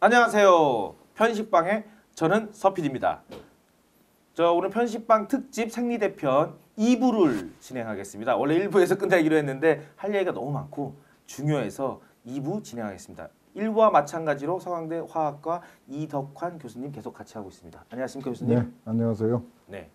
안녕하세요. 편식방의 저는 서필입니다. 저 오늘 편식방 특집 생리대편 2부를 진행하겠습니다. 원래 1부에서 끝내기로 했는데 할 얘기가 너무 많고 중요해서 2부 진행하겠습니다. 1부와 마찬가지로 서강대 화학과 이덕환 교수님 계속 같이 하고 있습니다. 안녕하십니까 교수님? 네, 안녕하세요. 네.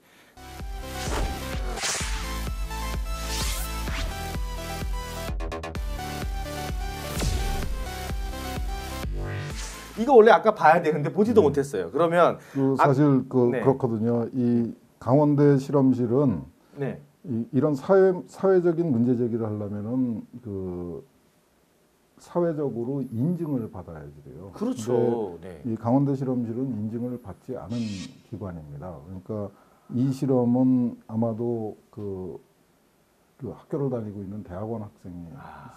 이거 원래 아까 봐야 되는데 보지도 못했어요. 그러면 그 아, 사실 그 네. 그렇거든요. 이 강원대 실험실은 네. 이, 이런 사회 사회적인 문제 제기를 하려면은 그 사회적으로 인증을 받아야지 돼요. 그렇죠. 네. 이 강원대 실험실은 인증을 받지 않은 기관입니다. 그러니까 이 실험은 아마도 그, 그 학교를 다니고 있는 대학원 학생이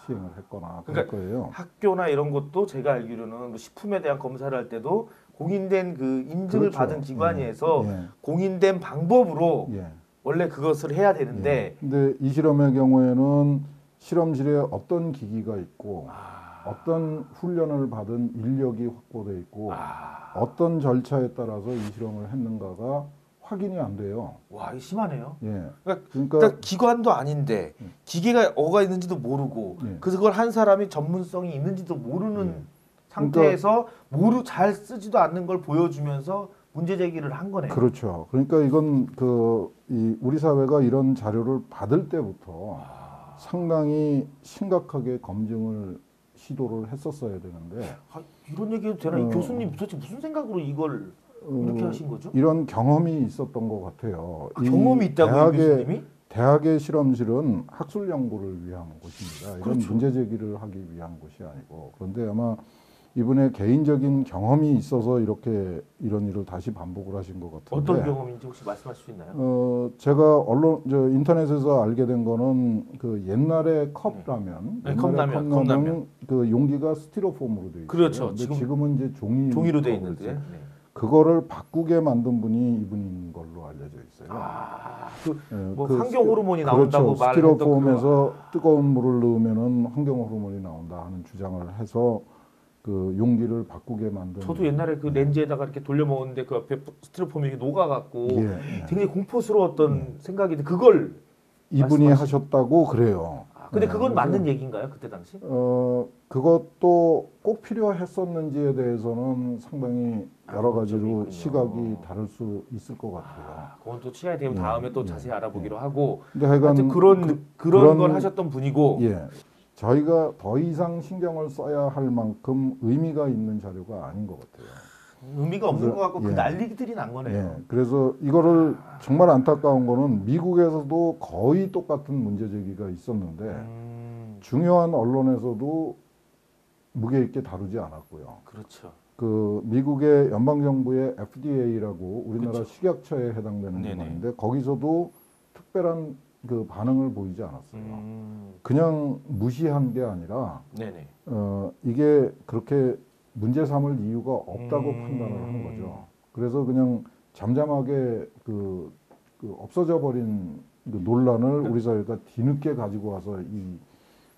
시행을 했거나 그럴 아. 그러니까 거예요. 학교나 이런 것도 제가 알기로는 뭐 식품에 대한 검사를 할 때도 공인된 그 인증을 그렇죠. 받은 기관에서 예, 공인된 방법으로 예. 원래 그것을 해야 되는데 예. 근데 이 실험의 경우에는 실험실에 어떤 기기가 있고 아, 어떤 훈련을 받은 인력이 확보돼 있고 아, 어떤 절차에 따라서 이 실험을 했는가가 확인이 안 돼요. 와, 이거 심하네요. 예. 그러니까 그러니까 일단 기관도 아닌데 음. 기계가 어가 있는지도 모르고 예. 그래서 그걸 한 사람이 전문성이 있는지도 모르는 예. 상태에서 모르 잘 쓰지도 않는 걸 보여주면서 문제 제기를 한 거네요. 그렇죠. 그러니까 이건 그 이 우리 사회가 이런 자료를 받을 때부터 아. 상당히 심각하게 검증을 시도를 했었어야 되는데 아, 이런 얘기도 되나? 이 어. 교수님 도대체 무슨 생각으로 이걸 이렇게 어, 하신 거죠? 이런 경험이 있었던 것 같아요. 아, 이 경험이 있다고요, 대학의 교수님이? 대학의 실험실은 학술 연구를 위한 곳입니다. 이런 그렇죠. 문제 제기를 하기 위한 곳이 아니고 그런데 아마 이분의 개인적인 경험이 있어서 이렇게 이런 일을 다시 반복을 하신 것 같은데 어떤 경험인지 혹시 말씀하실 수 있나요? 어 제가 언론 저 인터넷에서 알게 된 거는 그 옛날에 컵라면 네, 옛날에 컵라면, 컵라면 컵라면. 그 용기가 스티로폼으로 돼 있어요. 그렇죠. 지금 지금은 이제 종이 종이로 돼 있는데. 네. 그거를 바꾸게 만든 분이 이분인 걸로 알려져 있어요. 아, 그 예, 뭐그 환경 스티- 호르몬이 나온다고 그렇죠. 스티로폼에서 뜨거운 물을 넣으면은 환경 호르몬이 나온다 하는 주장을 해서 그 용기를 바꾸게 만든. 저도 옛날에 그 렌즈에다가 이렇게 돌려 먹었는데 그 옆에 스티로폼이 녹아갖고 예, 예. 굉장히 공포스러웠던 생각인데 그걸 이분이 말씀하시- 하셨다고 그래요. 아, 근데 예, 그건 맞는 얘기인가요 그때 당시? 어 그것도 꼭 필요했었는지에 대해서는 상당히 아, 여러 그런 가지로 있군요. 시각이 다를 수 있을 것 같아요. 아, 그건 또 되면 예, 다음에 또 예, 자세히 알아보기로 하고 근데 하여간 그런 그, 런 그런- 걸 하셨던 분이고 예. 저희가 더 이상 신경을 써야 할 만큼 의미가 있는 자료가 아닌 것 같아요. 의미가 없는 것 같고 그 예. 난리들이 난 거네요. 예. 그래서 이거를 정말 안타까운 거는 미국에서도 거의 똑같은 문제 제기가 있었는데 음, 중요한 언론에서도 무게 있게 다루지 않았고요. 그렇죠. 그 미국의 연방 정부의 FDA라고 우리나라 그쵸. 식약처에 해당되는. 기관인데 거기서도 특별한 그 반응을 보이지 않았어요. 음, 그냥 무시한 게 아니라 네네. 어, 이게 그렇게 문제 삼을 이유가 없다고 음. 판단을 한 거죠. 그래서 그냥 잠잠하게 그, 그 없어져 버린 그 논란을 우리 사회가 뒤늦게 가지고 와서 이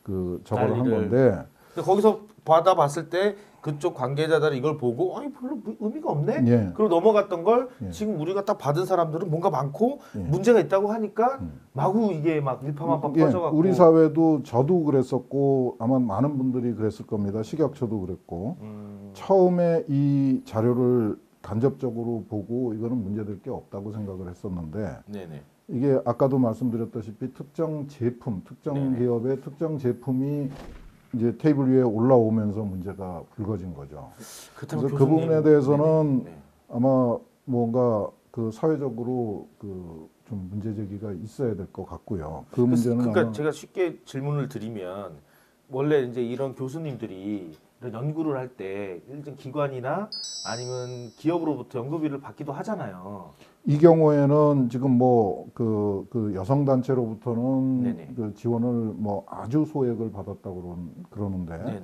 그 저걸 한 난리를. 건데 근데 거기서 받아봤을 때 그쪽 관계자들이 이걸 보고 아니 별로 무- 의미가 없네. 예. 그리고 넘어갔던 걸 예. 지금 우리가 딱 받은 사람들은 뭔가 많고 예. 문제가 있다고 하니까 음. 마구 이게 막 일파만파 예, 퍼져갖고 우리 사회도 저도 그랬었고 아마 많은 분들이 그랬을 겁니다. 식약처도 그랬고 음, 처음에 이 자료를 간접적으로 보고 이거는 문제될 게 없다고 생각을 했었는데 네네. 이게 아까도 말씀드렸다시피 특정 제품, 특정 네네. 기업의 특정 제품이 이제 테이블 위에 올라오면서 문제가 불거진 거죠. 그래서 그 부분에 대해서는 네네. 네. 아마 뭔가 그 사회적으로 그 좀 문제 제기가 있어야 될 것 같고요. 그 문제는 그러니까 제가 쉽게 질문을 드리면 원래 이제 이런 교수님들이 이런 연구를 할 때 일정 기관이나 아니면 기업으로부터 연구비를 받기도 하잖아요. 이 경우에는 지금 뭐그 그 여성 단체로부터는 네네. 그 지원을 뭐 아주 소액을 받았다고 그런 그러는데.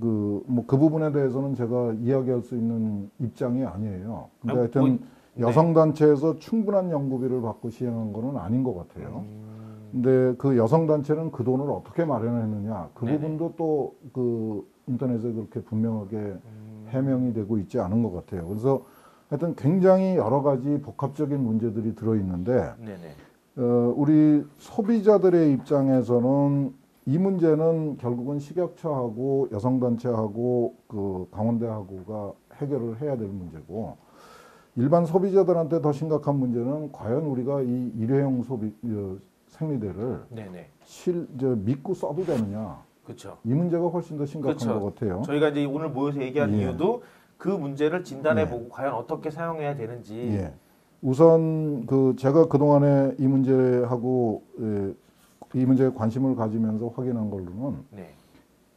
그뭐 그 부분에 대해서는 제가 이야기할 수 있는 입장이 아니에요. 근데 아, 하여튼 뭐, 네. 여성 단체에서 충분한 연구비를 받고 시행한 거는 아닌 것 같아요. 음, 근데 그 여성 단체는 그 돈을 어떻게 마련했느냐 그 네네. 부분도 또 그 인터넷에 그렇게 분명하게 음, 해명이 되고 있지 않은 것 같아요. 그래서 하여튼 굉장히 여러 가지 복합적인 문제들이 들어 있는데 네네. 어, 우리 소비자들의 입장에서는 이 문제는 결국은 식약처하고 여성단체하고 그 강원대하고가 해결을 해야 될 문제고 일반 소비자들한테 더 심각한 문제는 과연 우리가 이 일회용 소비 어, 생리대를 네네. 실, 저, 믿고 써도 되느냐 그렇죠. 이 문제가 훨씬 더 심각한 그렇죠. 것 같아요. 저희가 이제 오늘 모여서 얘기한 예. 이유도 그 문제를 진단해 예. 보고 과연 어떻게 사용해야 되는지. 예. 우선 그 제가 그 동안에 이 문제하고 예, 이 문제에 관심을 가지면서 확인한 걸로는 네.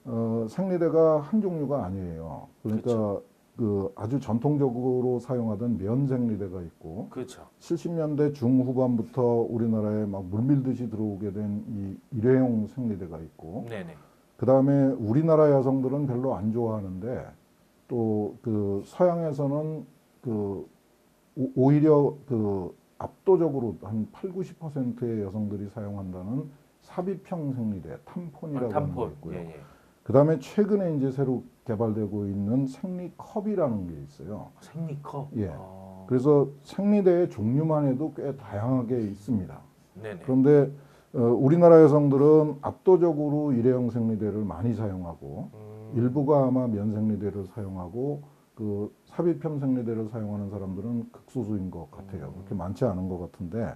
어, 생리대가 한 종류가 아니에요. 그러니까 그렇죠. 그 아주 전통적으로 사용하던 면 생리대가 있고 그렇죠. 70년대 중후반부터 우리나라에 막 물밀듯이 들어오게 된 이 일회용 생리대가 있고 네네. 그 다음에 우리나라 여성들은 별로 안 좋아하는데 또 그 서양에서는 그 오- 오히려 그 압도적으로 한 8, 90%의 여성들이 사용한다는 삽입형 생리대 아, 탐폰이라고 하는 게 탐폰. 있고요. 예, 예. 그 다음에 최근에 이제 새로 개발되고 있는 생리컵이라는 게 있어요. 생리컵. 예. 어, 그래서 생리대의 종류만 해도 꽤 다양하게 있습니다. 네네. 그런데 어, 우리나라 여성들은 압도적으로 일회용 생리대를 많이 사용하고 음, 일부가 아마 면 생리대를 사용하고 그 삽입형 생리대를 사용하는 사람들은 극소수인 것 같아요. 음. 그렇게 많지 않은 것 같은데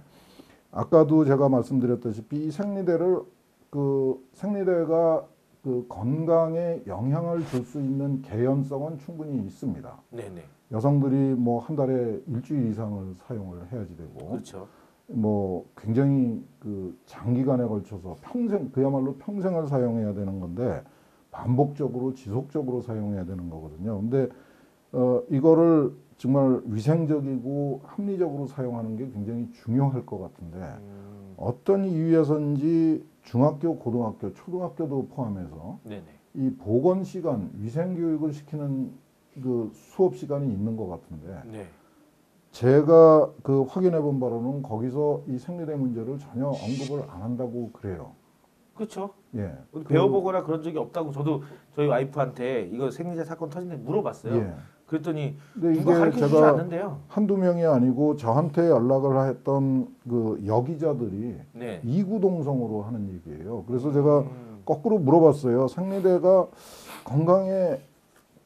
아까도 제가 말씀드렸다시피 이 생리대를 그 생리대가 그 건강에 영향을 줄 수 있는 개연성은 충분히 있습니다. 네네. 여성들이 뭐 한 달에 일주일 이상을 사용을 해야지 되고 그렇죠. 뭐 굉장히 그 장기간에 걸쳐서 평생 그야말로 평생을 사용해야 되는 건데 반복적으로 지속적으로 사용해야 되는 거거든요. 근데 어 이거를 정말 위생적이고 합리적으로 사용하는 게 굉장히 중요할 것 같은데 음, 어떤 이유에서인지 중학교, 고등학교, 초등학교도 포함해서 네네. 이 보건 시간, 위생 교육을 시키는 그 수업 시간이 있는 것 같은데 네. 제가 그 확인해 본 바로는 거기서 이 생리대 문제를 전혀 언급을 안 한다고 그래요. 그렇죠. 예. 그- 배워보거나 그런 적이 없다고 저도 저희 와이프한테 이거 생리대 사건 터진 데 물어봤어요. 예. 그랬더니 누가 가르쳐 주지 않는데요. 한두 명이 아니고 저한테 연락을 했던 그 여기자들이 네. 이구동성으로 하는 얘기예요. 그래서 제가 음, 거꾸로 물어봤어요. 생리대가 건강에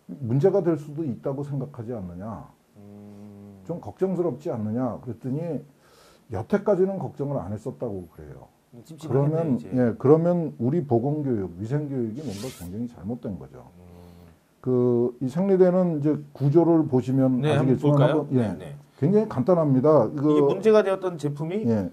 문제가 될 수도 있다고 생각하지 않느냐? 음, 좀 걱정스럽지 않느냐? 그랬더니 여태까지는 걱정을 안 했었다고 그래요. 찝찝하겠네 그러면 이제. 예 그러면 우리 보건 교육, 위생 교육이 뭔가 굉장히 잘못된 거죠. 음. 그이 생리대는 이제 구조를 보시면 네, 아시겠지만 볼까요? 한번- 예, 네, 네. 굉장히 간단합니다. 그, 이게 문제가 되었던 제품이 예,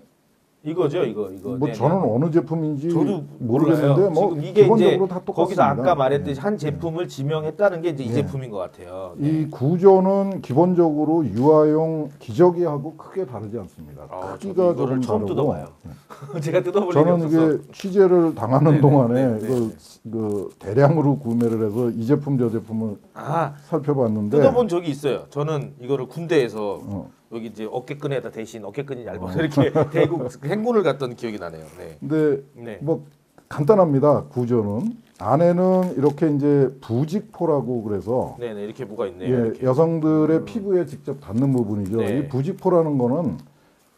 이거죠, 이거, 이거. 뭐 네네. 저는 어느 제품인지 저도 모르겠는데 몰라요. 뭐 지금 이게 기본적으로 이제 다 똑같습니다. 거기서 아까 말했듯이 예. 한 제품을 지명했다는 게 이제 이 예. 제품인 것 같아요. 네. 이 구조는 기본적으로 유아용 기저귀하고 크게 다르지 않습니다. 아, 크기가 조금 처음 뜯어봐요. 제가 뜯어볼 저는 없어서. 이게 취재를 당하는 네네, 동안에 그, 그 대량으로 구매를 해서 이 제품 저 제품을 아, 살펴봤는데 뜯어본 적이 있어요. 저는 이거를 군대에서 어, 여기 이제 어깨끈에다 대신 어깨끈이 얇아서 이렇게 대고 행군을 갔던 기억이 나네요. 네. 근데 네. 뭐 간단합니다. 구조는 안에는 이렇게 이제 부직포라고 그래서 네, 네. 이렇게 뭐가 있네요. 예, 이렇게. 여성들의 피부에 직접 닿는 부분이죠. 네. 이 부직포라는 거는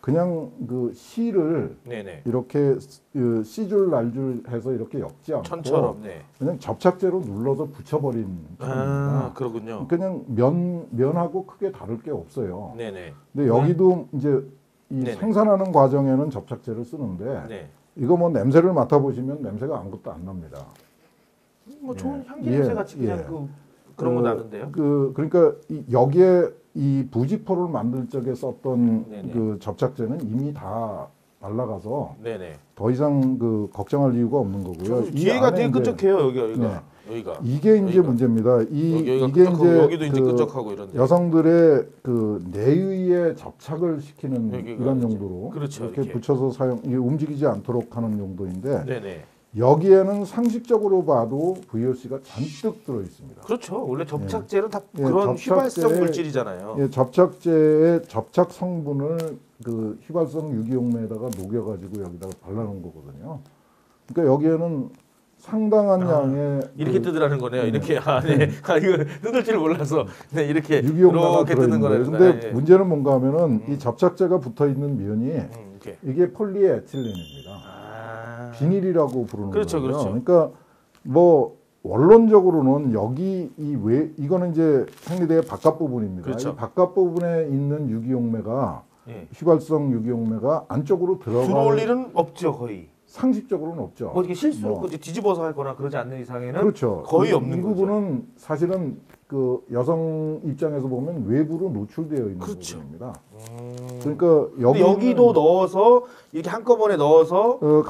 그냥 그 실을 네, 네. 이렇게 그 씨줄 날줄 해서 이렇게 엮지 않고 천처럼. 네. 그냥 접착제로 눌러서 붙여버린 아. 그렇군요. 그냥 면 면하고 크게 다를 게 없어요. 네, 네. 근데 여기도 이제 이 네네. 생산하는 과정에는 접착제를 쓰는데 네. 이거 뭐 냄새를 맡아 보시면 냄새가 아무것도 안 납니다. 뭐 좋은 예. 향기 예, 냄새 같이 그냥 예. 그 그런 거 그- 나는데요. 그 그러니까 이 여기에 이 부직포를 만들 적에 썼던 네네. 그 접착제는 이미 다 날라가서 네, 네. 더 이상 그 걱정할 이유가 없는 거고요. 이 뒤에가 되게 끈적해요. 여기 여기가. 네. 여기가. 이게 이제 여기가. 문제입니다. 이 여기, 여기가 이게 이제 여기도 이제 그 끈적하고 이런데. 여성들의 그 내의에 접착을 시키는 이런. 용도로 그렇죠, 이렇게 이렇게. 붙여서 사용 이게 움직이지 않도록 하는 용도인데 네, 네. 여기에는 상식적으로 봐도 VOC가 잔뜩 들어 있습니다. 그렇죠. 원래 접착제는 다 예, 그런 접착제에- 휘발성 물질이잖아요. 예, 접착제의 접착 성분을 그 휘발성 유기용매에다가 녹여가지고 여기다가 발라놓은 거거든요. 그러니까 여기에는 상당한 아, 양의 이렇게 그 뜨더라는 거네요. 이렇게 아, 네. 아, 이거 뜯을 줄 몰라서 네, 이렇게 유기용매가 이렇게 들어있는 거예요. 근데 거예요. 문제는 뭔가 하면은 음. 이 접착제가 붙어 있는 면이 음. 이게 폴리에틸렌입니다. 아. 비닐이라고 부르는 그렇죠, 거예요. 그렇죠. 그러니까 뭐 원론적으로는 여기 이 외 이거는 이제 생리대의 바깥 부분입니다. 그렇죠. 이 바깥 부분에 있는 유기용매가 예. 휘발성 유기용매가 안쪽으로 들어올 들어갈 일은 없죠, 거의. 상식적으로는 없죠. 뭐 이렇게 실수로 뭐. 그 뒤집어서 하거나 그러지 않는 이상에는 그렇죠. 거의 이- 없는 이 거죠. 부분은 사실은 그 여성 입장에서 보면 외부로 노출되어 있는 그렇죠. 부분입니다. 음. 그러니까 여기 여기도 넣어서 이렇게 한꺼번에 넣어서 어,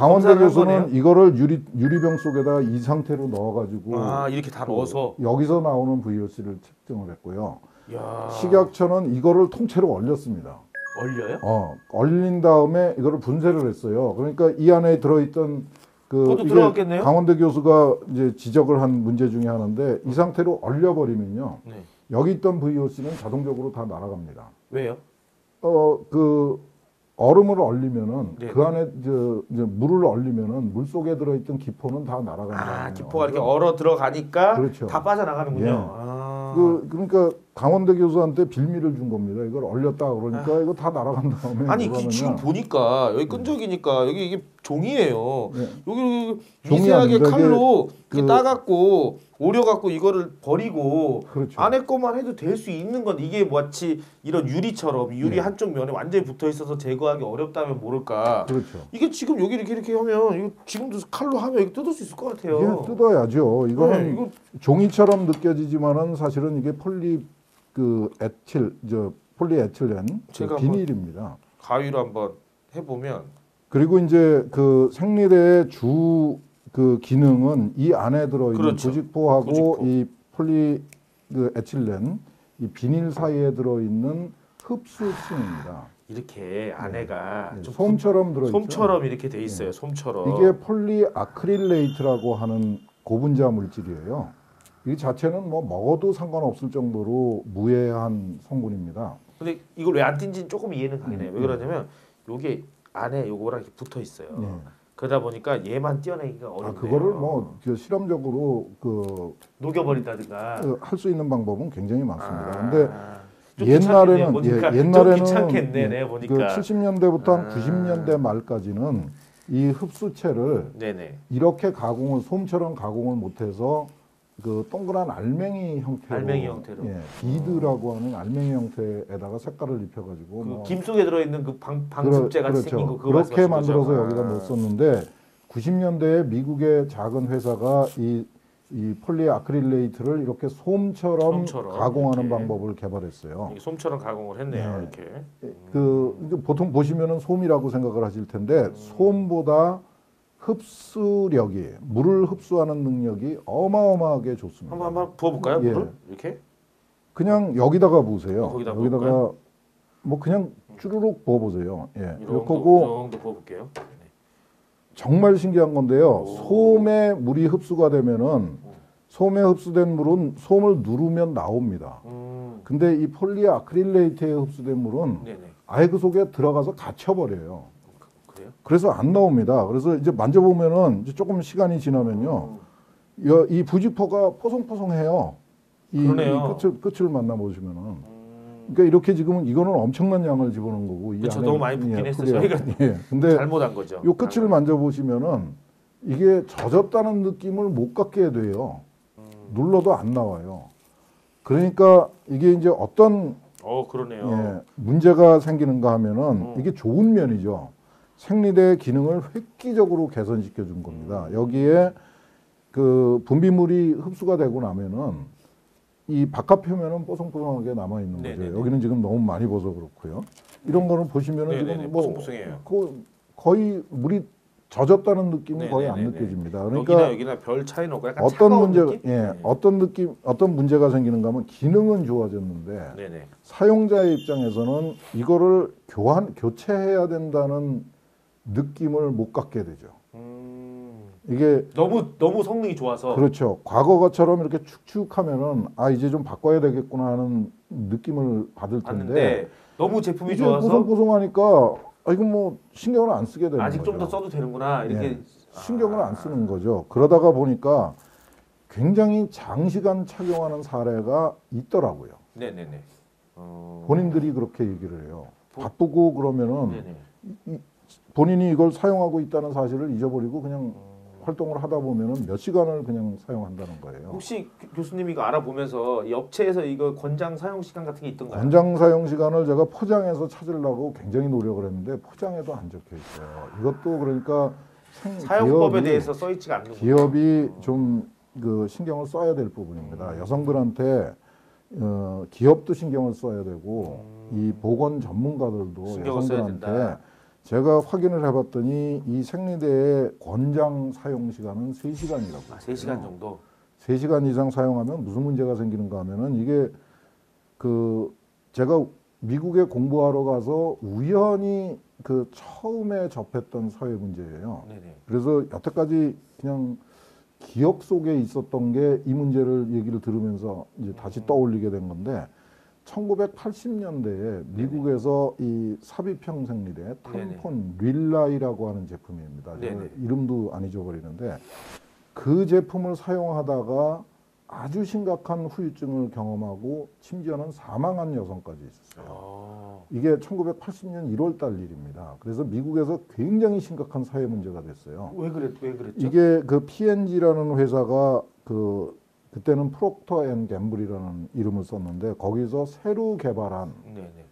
거네요? 이거를 유리 유리병 속에다 이 상태로 넣어가지고 아 이렇게 다그 넣어서 여기서 나오는 VOC를 측정을 했고요. 야 식약처는 이거를 통째로 얼렸습니다. 얼려요? 어, 얼린 다음에 이거를 분쇄를 했어요. 그러니까 이 안에 들어있던 그 그것도 들어갔겠네요? 강원대 교수가 이제 지적을 한 문제 중에 하나인데 이 상태로 얼려버리면요. 네. 여기 있던 VOC는 자동적으로 다 날아갑니다. 왜요? 어, 그 얼음을 얼리면은 네, 그 안에 저, 이제 물을 얼리면은 물 속에 들어있던 기포는 다 날아간다. 아 기포가 이렇게 얼어 들어가니까 그렇죠. 다 빠져나가는군요. 예. 아. 그 그러니까 강원대 교수한테 빌미를 준 겁니다. 이걸 얼렸다 그러니까 이거 다 날아간 다음에 아. 아니 뭐라 그 지금. 보니까 여기 끈적이니까 여기 이게 종이에요. 네. 여기, 종이 미세하게. 칼로 그- 따갖고 오려갖고 이거를 버리고 그렇죠. 안에 것만 해도 될 수 있는 건데 이게 마치 이런 유리처럼 유리 네. 한쪽 면에 완전히 붙어 있어서 제거하기 어렵다면 모를까. 그렇죠. 이게 지금 여기 이렇게 이렇게 하면 이거 지금도 칼로 하면 이거 뜯을 수 있을 것 같아요. 이게 뜯어야죠. 이거는 네, 이거 종이처럼 느껴지지만은 사실은 이게 폴리 그 에틸 저 폴리에틸렌 그 비닐입니다. 가위로 한번 해보면 그리고 이제 그 생리대의 주 그 기능은 이 안에 들어 있는 그렇죠. 부직포하고 부직포. 이 폴리 그 에틸렌 이 비닐 사이에 들어 있는 흡수층입니다. 이렇게 안에가 네, 좀 솜처럼 들어. 솜처럼 이렇게 돼 있어요. 솜처럼. 이게 폴리 아크릴레이트라고 하는 고분자 물질이에요. 이 자체는 뭐 먹어도 상관없을 정도로 무해한 성분입니다. 근데 이걸 왜안 뛴지는 조금 이해는 가네요. 음, 왜 그러냐면 요게 안에 요거랑 이렇게 붙어 있어요. 네. 그러다 보니까 얘만 떼어내기가 아, 어렵네요. 그거를 뭐그 실험적으로 그 녹여버린다든가. 할수 있는 방법은 굉장히 많습니다. 아, 근데 좀 옛날에는 보니까. 예, 좀 옛날에는 귀찮겠네, 예, 내가 그 보니까. 70년대부터 한 아. 90년대 말까지는 이 흡수체를 네네. 이렇게 가공을 솜처럼 가공을 못해서 그 동그란 알맹이 형태로, 알맹이 형태로. 예, bead라고 하는 알맹이 형태에다가 색깔을 입혀가지고 그 뭐 김 속에 들어있는 그 방, 방습제 같이 그렇죠. 생긴 거 그거 그렇게 말씀하시는 거죠? 만들어서 여기다 아. 넣었었는데 90년대에 미국의 작은 회사가 이, 이 폴리아크릴레이트를 이렇게 솜처럼, 솜처럼 가공하는 이렇게. 방법을 개발했어요. 이게 솜처럼 가공을 했네요. 네. 이렇게. 그 보통 보시면은 솜이라고 생각을 하실 텐데 음. 솜보다 흡수력이 물을 흡수하는 능력이 어마어마하게 좋습니다. 한번 한번 부어볼까요? 예. 물을 이렇게. 그냥 여기다가 부으세요. 어, 거기다 여기다가 부을까요? 뭐 그냥 쭈루룩 부어보세요. 예, 이 이렇게 정도, 하고 이 정도 부어볼게요. 네. 정말 신기한 건데요. 오. 솜에 물이 흡수가 되면은 솜에 흡수된 물은 솜을 누르면 나옵니다. 음, 근데 이 폴리아크릴레이트에 흡수된 물은 네네. 아예 그 속에 들어가서 갇혀버려요. 그래서 안 나옵니다. 그래서 이제 만져보면은 이제 조금 시간이 지나면요. 음, 여- 이 부직포가 포송포송해요. 이. 이 끝을, 끝을 만져보시면은. 음. 그러니까 이렇게 지금은 이거는 엄청난 양을 집어넣은 거고. 안에- 너무 많이 붓긴 예, 했어요. 저희가 예. 근데 잘못한 거죠. 요 끝을 만져보시면은 이게 젖었다는 느낌을 못 갖게 돼요. 음. 눌러도 안 나와요. 그러니까 이게 이제 어떤 어 그러네요. 예, 문제가 생기는가 하면은 음. 이게 좋은 면이죠. 생리대 기능을 획기적으로 개선시켜 준 겁니다. 음. 여기에 그 분비물이 흡수가 되고 나면은 이 바깥 표면은 뽀송뽀송하게 남아 있는 거죠. 네네네. 여기는 지금 너무 많이 벗어 그렇고요. 이런 거는 보시면은 네네네, 지금 뭐 뽀송뽀송해요. 거- 거의 물이 젖었다는 느낌은 거의 안. 느껴집니다. 여기나 그러니까 여기나 별 차이는 없고 약간 어떤 문제 느낌? 예, 네. 어떤 느낌 어떤 문제가 생기는가 하면 기능은 좋아졌는데 네네. 사용자의 입장에서는 이거를 교환 교체해야 된다는 느낌을 못 갖게 되죠. 음, 이게 너무 너무 성능이 좋아서 그렇죠. 과거처럼 이렇게 축축하면은 아 이제 좀 바꿔야 되겠구나 하는 느낌을 받을 텐데 너무 제품이 이게 좋아서 보송보송하니까 아 이건 뭐 신경을 안 쓰게 되는 아직. 좀 더 써도 되는구나 이렇게 예. 신경을 아. 안 쓰는 거죠. 그러다가 보니까 굉장히 장시간 착용하는 사례가 있더라고요. 네네네. 어... 본인들이 그렇게 얘기를 해요. 보- 바쁘고 그러면은 네네. 본인이 이걸 사용하고 있다는 사실을 잊어버리고 그냥 어... 활동을 하다 보면은 몇 시간을 그냥 사용한다는 거예요. 혹시 교- 교수님 이거 알아보면서 이 업체에서 이거 권장 사용 시간 같은 게 있던가요? 권장 사용 시간을 제가 포장해서 찾으려고 굉장히 노력을 했는데 포장에도 안 적혀 있어요. 이것도 그러니까 생- 사용법에 대해서 써 있지가 않는. 기업이 좀 그 신경을 써야 될 부분입니다. 음. 여성들한테 어, 기업도 신경을 써야 되고 이 보건 전문가들도 음. 여성들한테. 제가 확인을 해봤더니 이 생리대의 권장 사용 시간은 3시간이라고. 아, 3시간 정도. 3시간 이상 사용하면 무슨 문제가 생기는가 하면은 이게 그 제가 미국에 공부하러 가서 우연히 그 처음에 접했던 사회 문제예요. 네네. 그래서 여태까지 그냥 기억 속에 있었던 게 이 문제를 얘기를 들으면서 이제 다시 떠올리게 된 건데 1980년대에 미국에서 이 삽입형 생리대 탐폰 릴라이라고 하는 제품입니다. 이름도 안 잊어버리는데 그 제품을 사용하다가 아주 심각한 후유증을 경험하고 심지어는 사망한 여성까지 있었어요. 어... 이게 1980년 1월 달 일입니다. 그래서 미국에서 굉장히 심각한 사회 문제가 됐어요. 왜 그랬 왜 그랬죠? 이게 그 P&G라는 회사가 그 그때는 Procter and Gamble이라는 이름을 썼는데 거기서 새로 개발한 네네.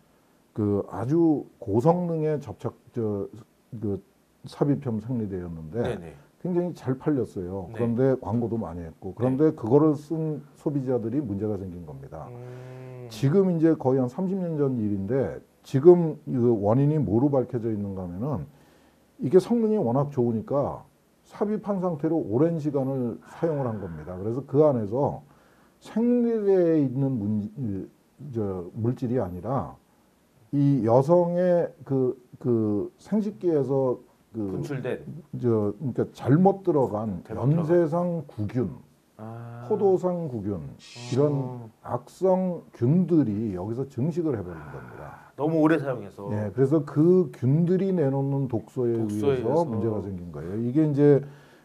그 아주 고성능의 접착 저그 삽입형 생리대였는데 네네. 굉장히 잘 팔렸어요. 네. 그런데 광고도 많이 했고 그런데 그거를 쓴 소비자들이 문제가 생긴 겁니다. 음... 지금 이제 거의 한 30년 전 일인데 지금 그 원인이 뭐로 밝혀져 있는가 하면은 이게 성능이 워낙 좋으니까 삽입한 상태로 오랜 시간을 사용을 한 겁니다. 그래서 그 안에서 생리대에 있는 문, 이, 저, 물질이 아니라 이 여성의 그, 그 생식기에서 그, 분출된 저, 그러니까 잘못 들어간 연쇄상 구균, 아... 포도상 구균, 이런 어... 악성 균들이 여기서 증식을 해버린 겁니다. 너무 오래 사용해서 예, 그래서 그 균들이 내놓는 독소에, 독소에 의해서 의해서. 문제가 생긴 거예요. 이게 이제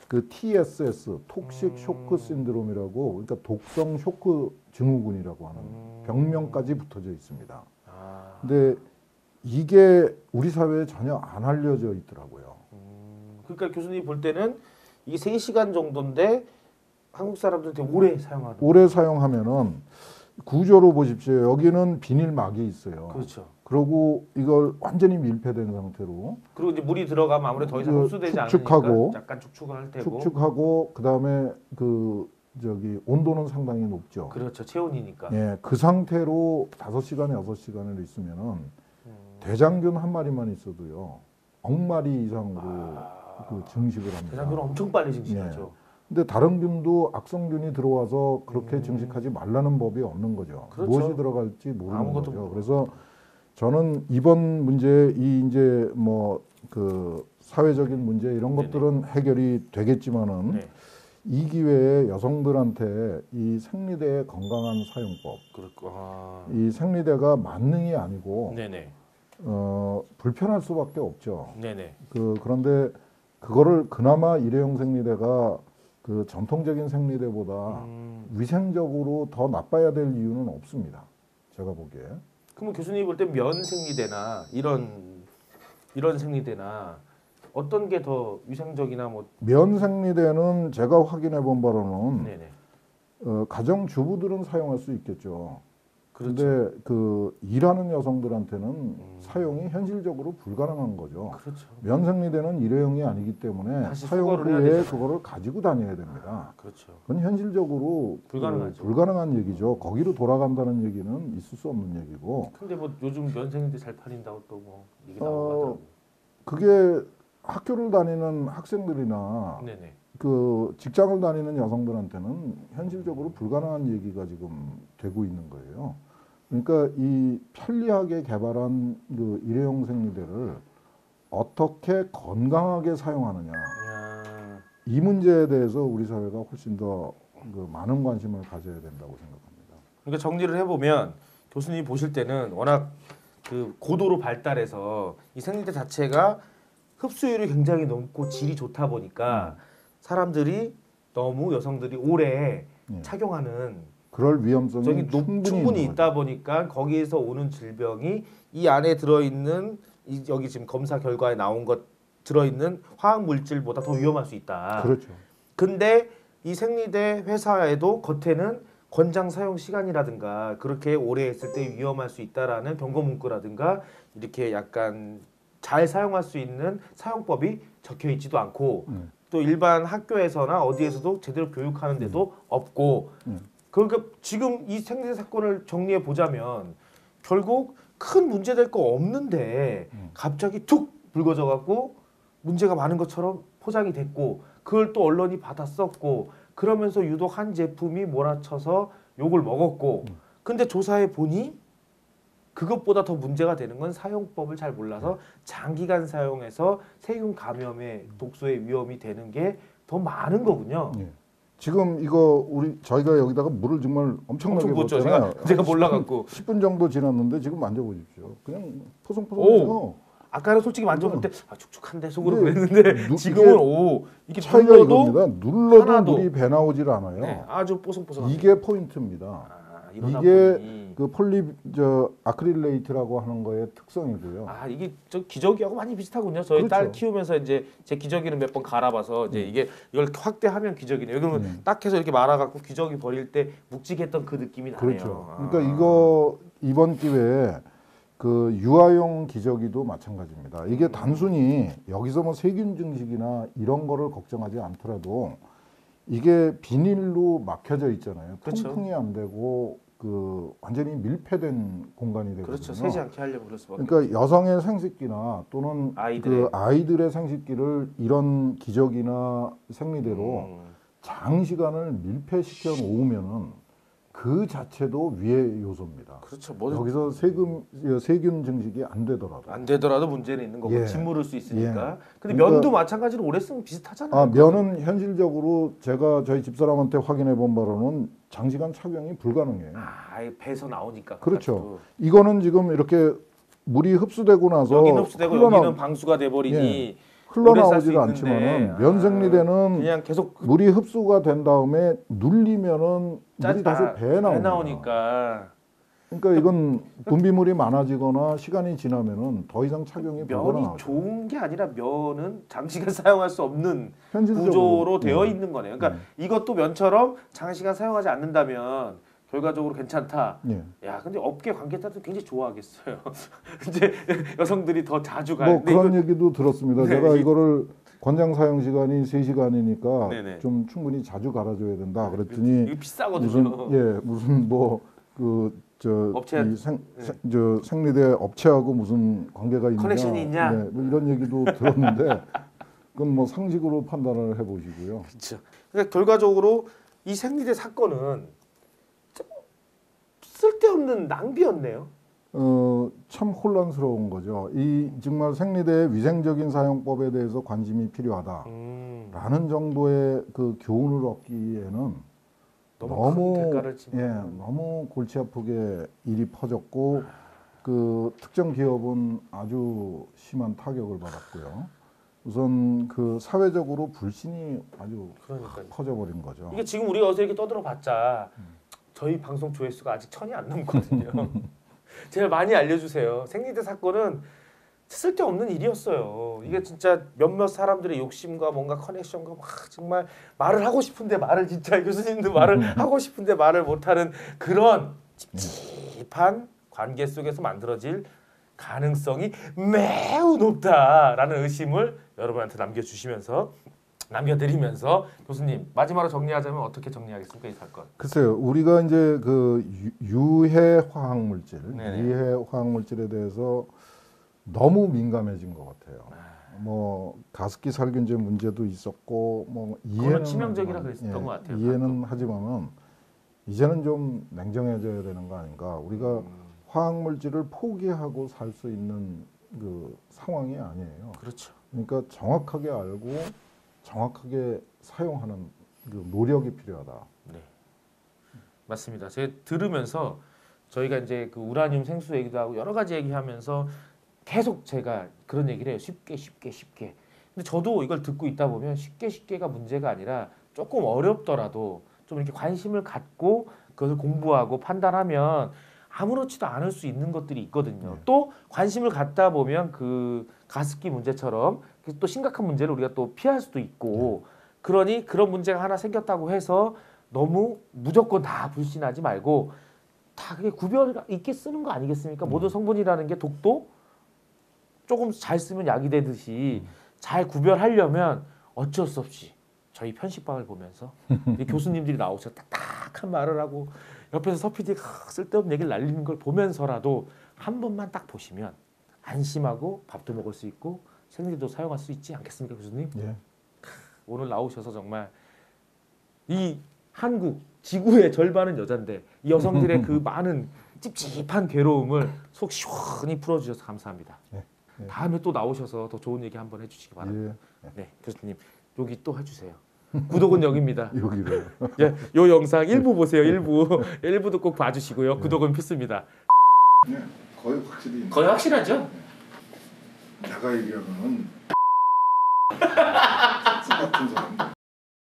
그 TSS, 톡식 음. 쇼크 신드롬이라고, 그러니까 독성 쇼크 증후군이라고 하는 음... 병명까지 붙어져 있습니다. 아... 근데 이게 우리 사회에 전혀 안 알려져 있더라고요. 음... 그러니까 교수님 볼 때는 이게 3시간 정도인데 한국 사람들 되게 오래 사용하는 오래 사용하면은 구조로 보십시오. 여기는 비닐막이 있어요. 그렇죠. 그리고 이걸 완전히 밀폐된 상태로 그리고 이제 물이 들어가면 아무래도 더 이상 그 흡수되지 축축하고 않으니까 약간 축축을 할 테고 축축하고 그다음에 그 저기 온도는 상당히 높죠. 그렇죠 체온이니까 예, 그 상태로 5시간, 6시간을 있으면은 음. 대장균 한 마리만 있어도요. 억 마리 이상으로 아... 그 증식을 합니다. 대장균은 엄청 빨리 증식하죠 근데 다른 균도 악성균이 들어와서 그렇게 음. 증식하지 말라는 법이 없는 거죠. 그렇죠. 무엇이 들어갈지 모르는 거죠. 모르고. 그래서 저는 이번 문제 이 이제 뭐 그 사회적인 문제 이런. 것들은 해결이 되겠지만은 네 이 기회에 여성들한테 이 생리대의 건강한 사용법, 그렇고 아... 이 생리대가 만능이 아니고 네네 어, 불편할 수밖에 없죠. 네네 그 그런데 그거를 그나마 일회용 생리대가 그 전통적인 생리대보다 음... 위생적으로 더 나빠야 될 이유는 없습니다. 제가 보기에. 그러면 교수님 볼때 면 생리대나 이런 이런 생리대나 어떤 게 더 위생적이나 뭐 면 생리대는 제가 확인해 본 바로는 어, 가정 주부들은 사용할 수 있겠죠. 그렇죠 근데 그 일하는 여성들한테는 사용이 현실적으로 불가능한 거죠. 그렇죠 면 생리대는 일회용이 아니기 때문에 사용 후에. 그거를 가지고 다녀야 됩니다. 그렇죠 그건 현실적으로 불가능하죠. 그 불가능한 얘기죠. 거기로 돌아간다는 얘기는 있을 수 없는 얘기고 근데 뭐 요즘 면 생리대 잘 팔린다고 또 뭐 얘기 나오고 어, 그게 학교를 다니는 학생들이나 네네 그 직장을 다니는 여성들한테는 현실적으로 불가능한 얘기가 지금 되고 있는 거예요. 그러니까 이 편리하게 개발한 그 일회용 생리대를 어떻게 건강하게 사용하느냐 야, 이 문제에 대해서 우리 사회가 훨씬 더 그 많은 관심을 가져야 된다고 생각합니다. 그러니까 정리를 해보면 교수님이 보실 때는 워낙 그 고도로 발달해서 이 생리대 자체가 흡수율이 굉장히 높고 질이 좋다 보니까 사람들이 너무 여성들이 오래 예. 착용하는 그럴 위험성이 저기 높, 충분히, 충분히, 있다 보니까 거기에서 오는 질병이 이 안에 들어있는 이, 여기 지금 검사 결과에 나온 것 들어있는 화학 물질보다 더 위험할 수 있다. 그렇죠. 근데 이 생리대 회사에도 겉에는 권장 사용 시간이라든가 그렇게 오래 했을 때 위험할 수 있다라는 경고 문구라든가 이렇게 약간 잘 사용할 수 있는 사용법이 적혀 있지도 않고 음. 또 일반 학교에서나 어디에서도 제대로 교육하는 데도 없고 음. 그러니까 지금 이 생리대 사건을 정리해 보자면 결국 큰 문제 될 거 없는데 음. 갑자기 툭 불거져 갖고 문제가 많은 것처럼 포장이 됐고 그걸 또 언론이 받아 썼고 그러면서 유독 한 제품이 몰아쳐서 욕을 먹었고 음. 근데 조사해 보니 그것보다 더 문제가 되는 건 사용법을 잘 몰라서 장기간 사용해서 세균 감염의 독소의 위험이 되는 게 더 많은 거군요. 예. 지금 이거 우리 저희가 여기다가 물을 정말 엄청나게 엄청. 붓잖아요. 제가 제가 한 몰라갖고 10분, 10분 정도 지났는데 지금 만져보십시오. 그냥 포송포송해요. 아까는 솔직히 만져볼 때 아, 축축한데 속으로 네. 그랬는데 누- 지금은 이게 오 이게 차이가 눌러도 이겁니다. 눌러도 하나도- 물이 배 나오질 않아요. 네, 아주 뽀송뽀송. 이게 포인트입니다. 아, 이러다 이게 보니 그 폴리 저 아크릴레이트라고 하는 거의 특성이고요. 아 이게 저 기저귀하고 많이 비슷하군요. 저희 그렇죠. 딸 키우면서 이제 제 기저귀는 몇 번 갈아봐서 이제 이게 이걸 확대하면 기저귀네요. 그러면 음. 딱 해서 이렇게 말아갖고 기저귀 버릴 때 묵직했던 그 느낌이 나네요. 그렇죠. 아. 그러니까 이거 이번 기회에 그 유아용 기저귀도 마찬가지입니다. 이게 음. 단순히 여기서 뭐 세균 증식이나 이런 거를 걱정하지 않더라도 이게 비닐로 막혀져 있잖아요. 그렇죠. 통풍이 안 되고 그 완전히 밀폐된 공간이 되거든요. 그렇죠. 새지 않게 하려면 그럴 수밖에. 그러니까 여성의 생식기나 또는 아이들의. 그 아이들의 생식기를 이런 기저귀나 생리대로 음. 장시간을 밀폐시켜 놓으면은 그 자체도 위해 요소입니다. 그렇죠. 뭐 여기서 세금 세균 증식이 안 되더라도 안 되더라도 문제는 있는 거고 예. 짓무를 수 있으니까. 근데 그러니까- 면도 마찬가지로 오래 쓰면 비슷하잖아요. 아 면은 현실적으로 제가 저희 집사람한테 확인해 본 바로는 장시간 착용이 불가능해요. 아, 배에서 나오니까. 그렇죠. 바깥으로. 이거는 지금 이렇게 물이 흡수되고 나서 여기는 흡수되고 흘러나, 여기는 방수가 돼 버리니 흘러나오지가 않지만은 있는데, 면생리대는 그냥 계속 물이 흡수가 된 다음에 눌리면은 짜- 물이 다시 아, 배에. 나오니까 그러니까 이건 분비물이 많아지거나 시간이 지나면은 더 이상 착용이 면이. 좋은 게 아니라 면은 장시간 사용할 수 없는 구조로 네. 되어 있는 거네요. 그러니까 이것도 면처럼 장시간 사용하지 않는다면 결과적으로 괜찮다. 예. 야, 근데 업계 관계자들 굉장히 좋아하겠어요. 이제 여성들이 더 자주 갈. 뭐 그런 이거- 얘기도 들었습니다. 네, 제가 이- 이거를 권장 사용 시간이 3시간이니까 네네. 좀 충분히 자주 갈아줘야 된다. 그랬더니 이거 비싸거든요. 무슨 예 무슨 뭐그 저 업체 생, 네. 생- 저 생리대 업체하고 무슨 관계가 있느냐 커넥션이 있냐? 네, 뭐 이런 얘기도 들었는데 그건 뭐 상식으로 판단을 해보시고요. 그렇죠. 그러니까 결과적으로 이 생리대 사건은 좀 쓸데없는 낭비였네요. 어, 참 혼란스러운 거죠. 이 정말 생리대의 위생적인 사용법에 대해서 관심이 필요하다라는 음, 정도의 그 교훈을 얻기에는 너무, 너무 예, 너무 골치 아프게 일이 퍼졌고 그 특정 기업은 아주 심한 타격을 받았고요. 우선 그 사회적으로 불신이 아주. 퍼져버린 거죠. 이게 지금 우리가 어서 이렇게 떠들어봤자 저희 방송 조회수가 아직 천이 안 넘거든요. 제발 많이 알려주세요. 생리대 사건은 쓸데없는 일이었어요. 이게 진짜 몇몇 사람들의 욕심과 뭔가 커넥션과 막 정말 말을 하고 싶은데 말을 진짜 교수님도 말을 하고 싶은데 말을 못하는 그런 찝찝한 관계 속에서 만들어질 가능성이 매우 높다라는 의심을 여러분한테 남겨주시면서 남겨드리면서 교수님 마지막으로 정리하자면 어떻게 정리하겠습니까 이 사건? 글쎄요, 우리가 이제 그 유- 유해 화학 물질, 네네. 유해 화학 물질에 대해서 너무 민감해진 것 같아요. 뭐 가습기 살균제 문제도 있었고 뭐 이해는 치명적이라 하지만, 그랬었던 것 같아요, 이해는 하지만은 이제는 좀 냉정해져야 되는 거 아닌가? 우리가 음, 화학 물질을 포기하고 살 수 있는 그 상황이 아니에요. 그렇죠. 그러니까 정확하게 알고 정확하게 사용하는 그 노력이 필요하다. 네. 맞습니다. 제가 들으면서 저희가 이제 그 우라늄 생수 얘기도 하고 여러 가지 얘기하면서 계속 제가 그런 얘기를 해요. 쉽게 쉽게 쉽게. 근데 저도 이걸 듣고 있다 보면 쉽게 쉽게가 문제가 아니라 조금 어렵더라도 좀 이렇게 관심을 갖고 그것을 공부하고 판단하면 아무렇지도 않을 수 있는 것들이 있거든요. 네. 또 관심을 갖다 보면 그 가습기 문제처럼 또 심각한 문제를 우리가 또 피할 수도 있고 그러니 그런 문제가 하나 생겼다고 해서 너무 무조건 다 불신하지 말고 다 그게 구별 있게 쓰는 거 아니겠습니까? 모든 성분이라는 게 독도 조금 잘 쓰면 약이 되듯이 잘 구별하려면 어쩔 수 없이 저희 편식방을 보면서 이 교수님들이 나오셔서 딱딱한 말을 하고 옆에서 서피디 쓸데없는 얘기를 날리는 걸 보면서라도 한 번만 딱 보시면 안심하고 밥도 먹을 수 있고 생리도 사용할 수 있지 않겠습니까 교수님? 예. 오늘 나오셔서 정말 이 한국 지구의 절반은 여잔데 이 여성들의 그 많은 찝찝한 괴로움을 속 시원히 풀어주셔서 감사합니다. 네, 네. 다음에 또 나오셔서 더 좋은 얘기 한번 해주시기 바랍니다. 예. 네, 교수님 여기 또 해주세요. 구독은 여기입니다. 여기래요. 예, 요 영상 일부 보세요. 일부 일부도 꼭 봐주시고요. 구독은 필수입니다. 네, 거의 확실히 거의 확실하죠? 내가 얘기하면은 같은 사람